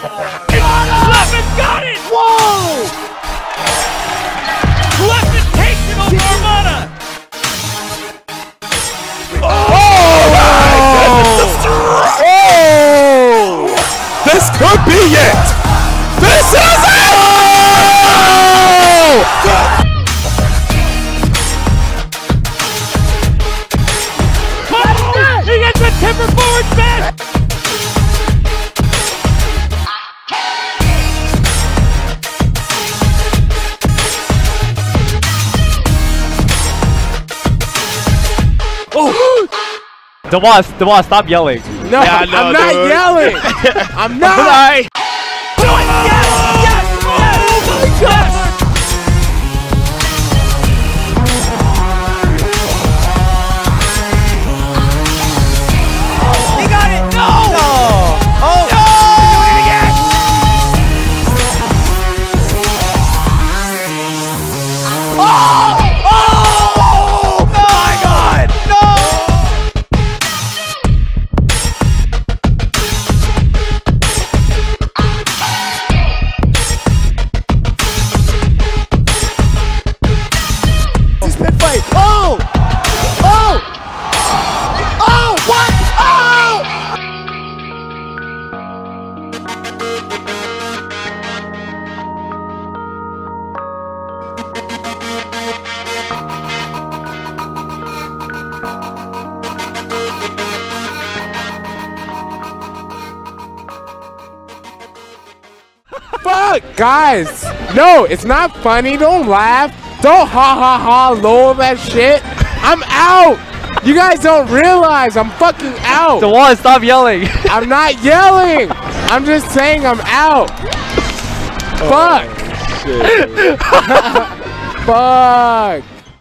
Leffen got it! Whoa! Leffen takes it over Armada! Oh, oh my goodness! Oh! This could be it! This is it! Oh! She gets a timber forward smash! Dewan, Dewan, stop yelling. No, Yeah, I know, I'm not dude. yelling. I'm not. Alright. He got it. No. Oh. Oh guys. No, it's not funny. Don't laugh. Don't ha ha ha lol that shit. I'm out. You guys don't realize I'm fucking out. Dewan, stop yelling. I'm not yelling. I'm just saying I'm out. Oh, Fuck. Fuck.